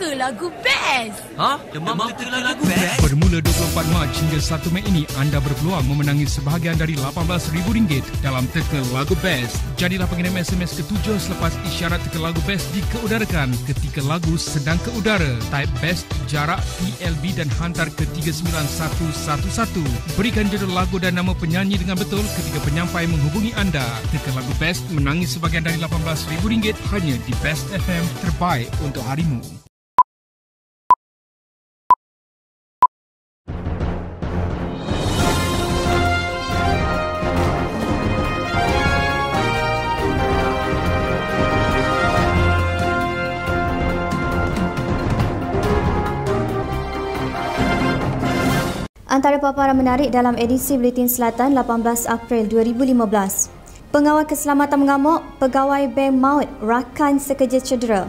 teka lagu best. Ha? Demam, Demam teka lagu best? Bermula 24 Mac hingga 1 Mei ini, anda berpeluang memenangi sebahagian dari RM18,000 dalam teka lagu best. Jadilah pengirim SMS ketujuh selepas isyarat teka lagu best dikeudarakan ketika lagu sedang ke udara. Type best, jarak, TLB dan hantar ke 39111. Berikan judul lagu dan nama penyanyi dengan betul ketika penyampai menghubungi anda. Teka lagu best menangi sebahagian dari RM18,000 hanya di Best FM terbaik untuk harimu. Antara paparan menarik dalam edisi Buletin Selatan 18 April 2015. Pengawal keselamatan mengamuk, pegawai bank maut rakan sekejap cedera.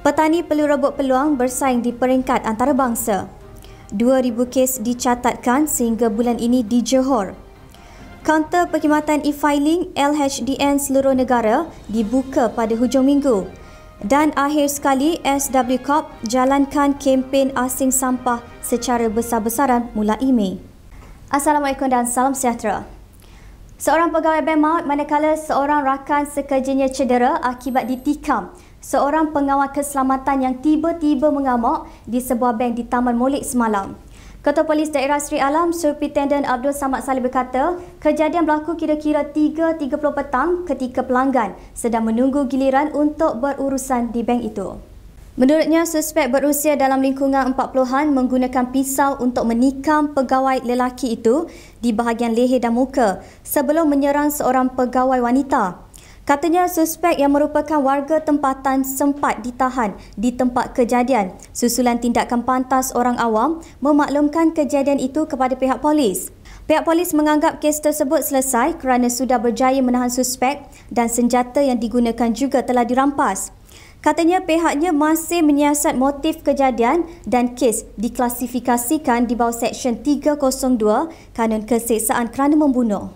Petani perlu rebut peluang bersaing di peringkat antarabangsa. 2,000 kes dicatatkan sehingga bulan ini di Johor. Kaunter perkhidmatan e-filing LHDN seluruh negara dibuka pada hujung minggu. Dan akhir sekali, SW Corp jalankan kempen asing sampah secara besar-besaran mulai Mei. Assalamualaikum dan salam sejahtera. Seorang pegawai bank maut manakala seorang rakan sekerjanya cedera akibat ditikam seorang pengawal keselamatan yang tiba-tiba mengamuk di sebuah bank di Taman Molik semalam. Ketua Polis Daerah Sri Alam, Superintendent Abdul Samad Saleh berkata, kejadian berlaku kira-kira 3.30 petang ketika pelanggan sedang menunggu giliran untuk berurusan di bank itu. Menurutnya, suspek berusia dalam lingkungan 40-an menggunakan pisau untuk menikam pegawai lelaki itu di bahagian leher dan muka sebelum menyerang seorang pegawai wanita. Katanya suspek yang merupakan warga tempatan sempat ditahan di tempat kejadian susulan tindakan pantas orang awam memaklumkan kejadian itu kepada pihak polis. Pihak polis menganggap kes tersebut selesai kerana sudah berjaya menahan suspek dan senjata yang digunakan juga telah dirampas. Katanya pihaknya masih menyiasat motif kejadian dan kes diklasifikasikan di bawah Seksyen 302 Kanun Keseksaan kerana membunuh.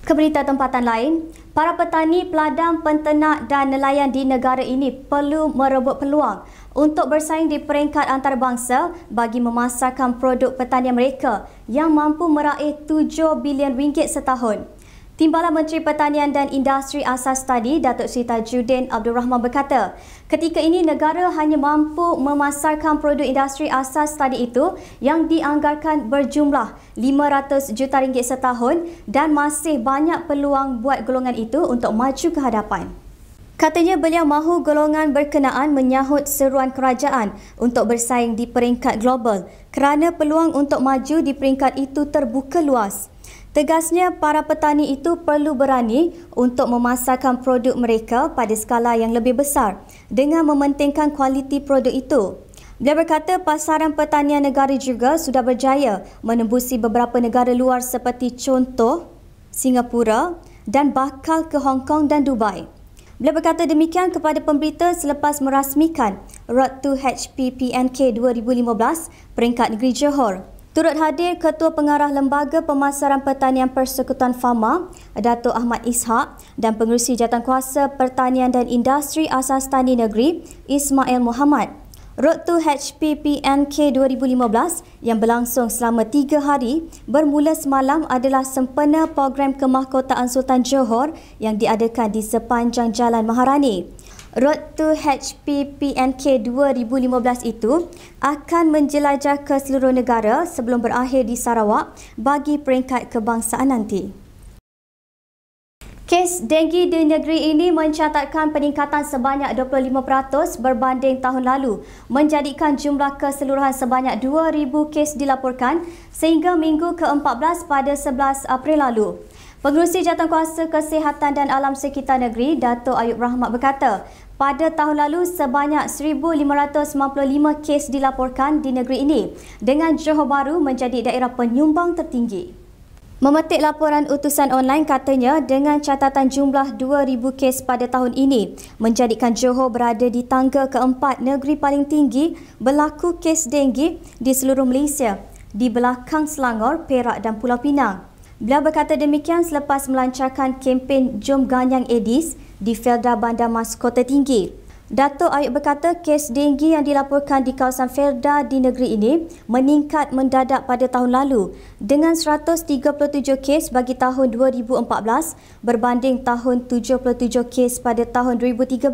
Keberita tempatan lain, para petani, peladang, penternak dan nelayan di negara ini perlu merebut peluang untuk bersaing di peringkat antarabangsa bagi memasarkan produk pertanian mereka yang mampu meraih 7 bilion ringgit setahun. Timbalan Menteri Pertanian dan Industri Asas tadi, Datuk Sri Tajuddin Abdul Rahman berkata, ketika ini negara hanya mampu memasarkan produk industri asas tadi itu yang dianggarkan berjumlah 500 juta ringgit setahun dan masih banyak peluang buat golongan itu untuk maju ke hadapan. Katanya beliau mahu golongan berkenaan menyahut seruan kerajaan untuk bersaing di peringkat global kerana peluang untuk maju di peringkat itu terbuka luas. Tegasnya, para petani itu perlu berani untuk memasarkan produk mereka pada skala yang lebih besar dengan mementingkan kualiti produk itu. Beliau berkata pasaran pertanian negara juga sudah berjaya menembusi beberapa negara luar seperti contoh Singapura dan bakal ke Hong Kong dan Dubai. Beliau berkata demikian kepada pemberita selepas merasmikan Road to HPPNK 2015 peringkat negeri Johor. Turut hadir Ketua Pengarah Lembaga Pemasaran Pertanian Persekutuan Fama, Datuk Ahmad Ishak dan Pengerusi Jawatankuasa Pertanian dan Industri Asas Tani Negeri, Ismail Muhammad. Road to HPPNK 2015 yang berlangsung selama tiga hari bermula semalam adalah sempena program kemahkotaan Sultan Johor yang diadakan di sepanjang Jalan Maharani. Road to HPPNK 2015 itu akan menjelajah ke seluruh negara sebelum berakhir di Sarawak bagi peringkat kebangsaan nanti. Kes denggi di negeri ini mencatatkan peningkatan sebanyak 25% berbanding tahun lalu menjadikan jumlah keseluruhan sebanyak 2,000 kes dilaporkan sehingga minggu ke-14 pada 11 April lalu. Pengerusi Jawatankuasa Kesihatan dan Alam Sekitar Negeri, Dato' Ayub Rahmat berkata, pada tahun lalu sebanyak 1,555 kes dilaporkan di negeri ini dengan Johor Bahru menjadi daerah penyumbang tertinggi. Memetik laporan utusan online katanya dengan catatan jumlah 2,000 kes pada tahun ini menjadikan Johor berada di tangga keempat negeri paling tinggi berlaku kes denggi di seluruh Malaysia di belakang Selangor, Perak dan Pulau Pinang. Beliau berkata demikian selepas melancarkan kempen Jom Ganyang Edis di Felda Bandar Mas Kota Tinggi. Datuk Ayub berkata kes denggi yang dilaporkan di kawasan Ferda di negeri ini meningkat mendadak pada tahun lalu dengan 137 kes bagi tahun 2014 berbanding tahun 77 kes pada tahun 2013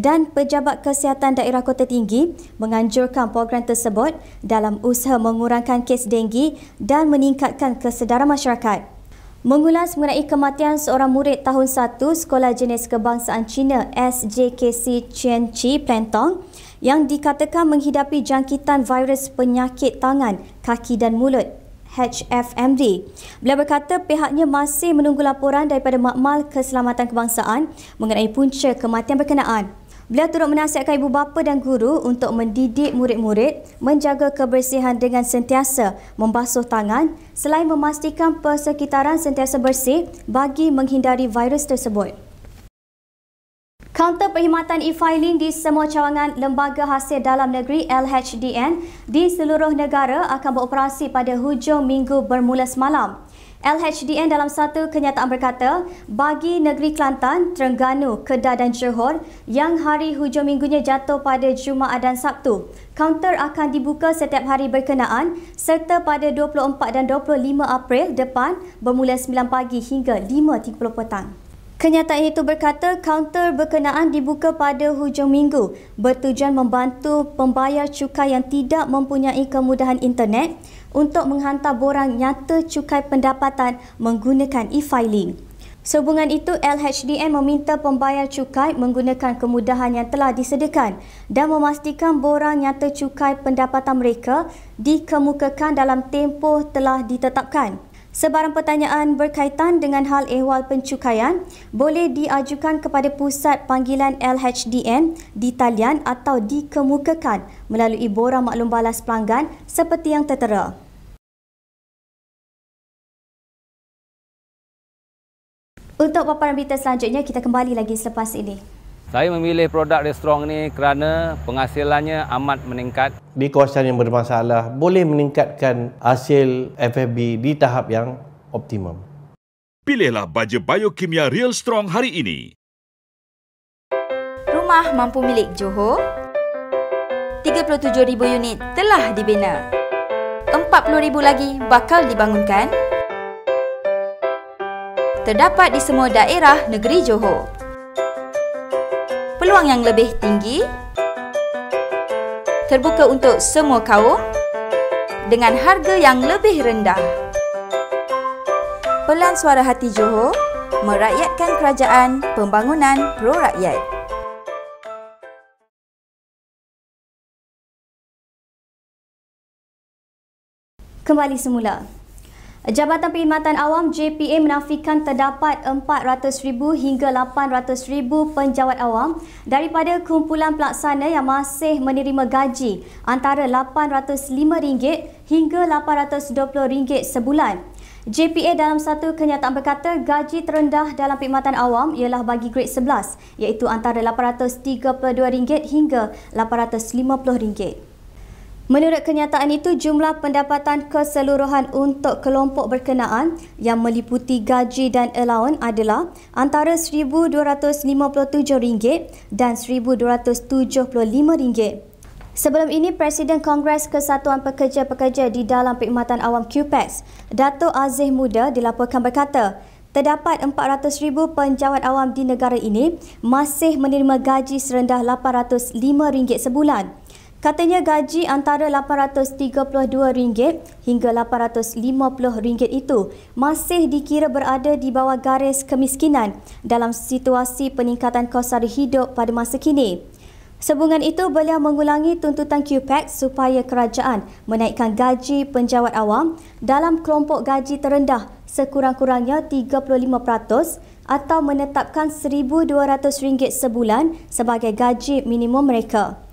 dan Pejabat Kesihatan Daerah Kota Tinggi menganjurkan program tersebut dalam usaha mengurangkan kes denggi dan meningkatkan kesedaran masyarakat. Mengulas mengenai kematian seorang murid tahun 1 Sekolah Jenis Kebangsaan Cina SJKC Chen Chi Plentong yang dikatakan menghidapi jangkitan virus penyakit tangan, kaki dan mulut HFMD. Beliau berkata pihaknya masih menunggu laporan daripada Makmal Keselamatan Kebangsaan mengenai punca kematian berkenaan. Beliau turut menasihatkan ibu bapa dan guru untuk mendidik murid-murid menjaga kebersihan dengan sentiasa membasuh tangan selain memastikan persekitaran sentiasa bersih bagi menghindari virus tersebut. Kaunter perkhidmatan e-filing di semua cawangan Lembaga Hasil Dalam Negeri LHDN di seluruh negara akan beroperasi pada hujung minggu bermula semalam. LHDN dalam satu kenyataan berkata, bagi negeri Kelantan, Terengganu, Kedah dan Johor yang hari hujung minggunya jatuh pada Jumaat dan Sabtu, kaunter akan dibuka setiap hari berkenaan serta pada 24 dan 25 April depan bermula 9 pagi hingga 5.30 petang. Kenyataan itu berkata kaunter berkenaan dibuka pada hujung minggu bertujuan membantu pembayar cukai yang tidak mempunyai kemudahan internet untuk menghantar borang nyata cukai pendapatan menggunakan e-filing. Sehubungan itu, LHDN meminta pembayar cukai menggunakan kemudahan yang telah disediakan dan memastikan borang nyata cukai pendapatan mereka dikemukakan dalam tempoh telah ditetapkan. Sebarang pertanyaan berkaitan dengan hal ehwal pencukaian boleh diajukan kepada Pusat Panggilan LHDN di talian atau dikemukakan melalui borang maklum balas pelanggan seperti yang tertera. Untuk paparan berita selanjutnya, kita kembali lagi selepas ini. Saya memilih produk restoran ini kerana penghasilannya amat meningkat. Di kawasan yang bermasalah boleh meningkatkan hasil FFB di tahap yang optimum. Pilihlah baju biokimia Real Strong hari ini. Rumah mampu milik Johor 37,000 unit telah dibina. 40,000 lagi bakal dibangunkan. Terdapat di semua daerah negeri Johor peluang yang lebih tinggi terbuka untuk semua kaum dengan harga yang lebih rendah. Pelan Suara Hati Johor merakyatkan kerajaan pembangunan pro rakyat. Kembali semula. Jabatan Perkhidmatan Awam JPA menafikan terdapat 400,000 hingga 800,000 penjawat awam daripada kumpulan pelaksana yang masih menerima gaji antara RM805 hingga RM820 sebulan. JPA dalam satu kenyataan berkata gaji terendah dalam perkhidmatan awam ialah bagi grade 11 iaitu antara RM832 hingga RM850. Menurut kenyataan itu, jumlah pendapatan keseluruhan untuk kelompok berkenaan yang meliputi gaji dan allowance adalah antara RM1,257 dan RM1,275. Sebelum ini, Presiden Kongres Kesatuan Pekerja-Pekerja di dalam Perkhidmatan Awam QPEX, Dato' Aziz Muda dilaporkan berkata, terdapat 400,000 penjawat awam di negara ini masih menerima gaji serendah RM805 sebulan. Katanya gaji antara RM832 hingga RM850 itu masih dikira berada di bawah garis kemiskinan dalam situasi peningkatan kos sara hidup pada masa kini. Sebungan itu, beliau mengulangi tuntutan QPEC supaya kerajaan menaikkan gaji penjawat awam dalam kelompok gaji terendah sekurang-kurangnya 35% atau menetapkan RM1,200 sebulan sebagai gaji minimum mereka.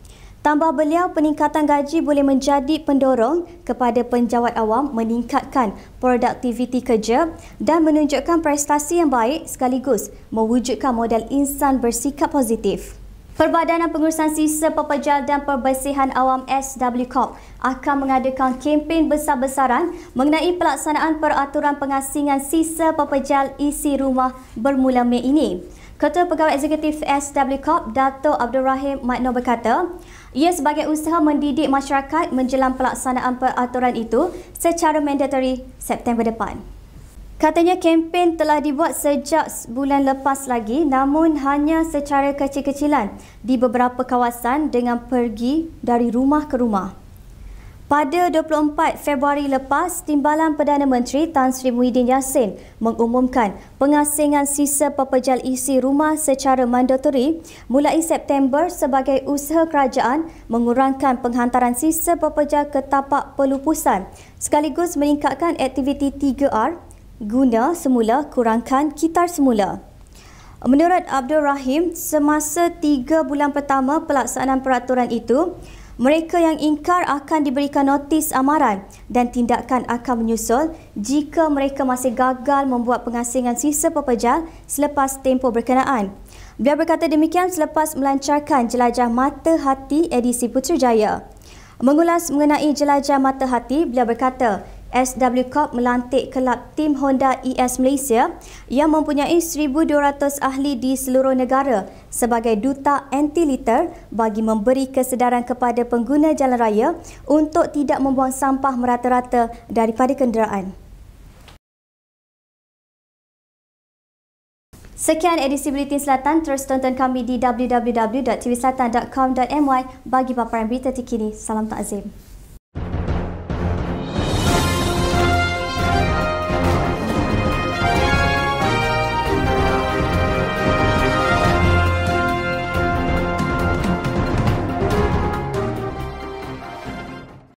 Tambah beliau, peningkatan gaji boleh menjadi pendorong kepada penjawat awam meningkatkan produktiviti kerja dan menunjukkan prestasi yang baik sekaligus mewujudkan modal insan bersikap positif. Perbadanan Pengurusan Sisa Pepejal dan Perbersihan Awam SW Corp akan mengadakan kempen besar-besaran mengenai pelaksanaan peraturan pengasingan sisa pepejal isi rumah bermula Mei ini. Ketua Pegawai Eksekutif SW Corp, Dato' Abdul Rahim Makno berkata, ia sebagai usaha mendidik masyarakat menjelang pelaksanaan peraturan itu secara mandatory September depan. Katanya kempen telah dibuat sejak bulan lepas lagi namun hanya secara kecil-kecilan di beberapa kawasan dengan pergi dari rumah ke rumah. Pada 24 Februari lepas, Timbalan Perdana Menteri Tan Sri Muhyiddin Yassin mengumumkan pengasingan sisa pepejal isi rumah secara mandatori mulai September sebagai usaha kerajaan mengurangkan penghantaran sisa pepejal ke tapak pelupusan sekaligus meningkatkan aktiviti 3R guna semula kurangkan kitar semula. Menurut Abdul Rahim, semasa tiga bulan pertama pelaksanaan peraturan itu, mereka yang ingkar akan diberikan notis amaran dan tindakan akan menyusul jika mereka masih gagal membuat pengasingan sisa pepejal selepas tempoh berkenaan. Beliau berkata demikian selepas melancarkan Jelajah Mata Hati edisi Putrajaya. Mengulas mengenai Jelajah Mata Hati, beliau berkata SW Corp melantik kelab tim Honda ES Malaysia yang mempunyai 1,200 ahli di seluruh negara sebagai duta anti-litter bagi memberi kesedaran kepada pengguna jalan raya untuk tidak membuang sampah merata-rata daripada kenderaan. Sekian edisi Buletin Selatan. Terus tonton kami di www.tvselatan.com.my bagi paparan berita terkini. Salam takzim.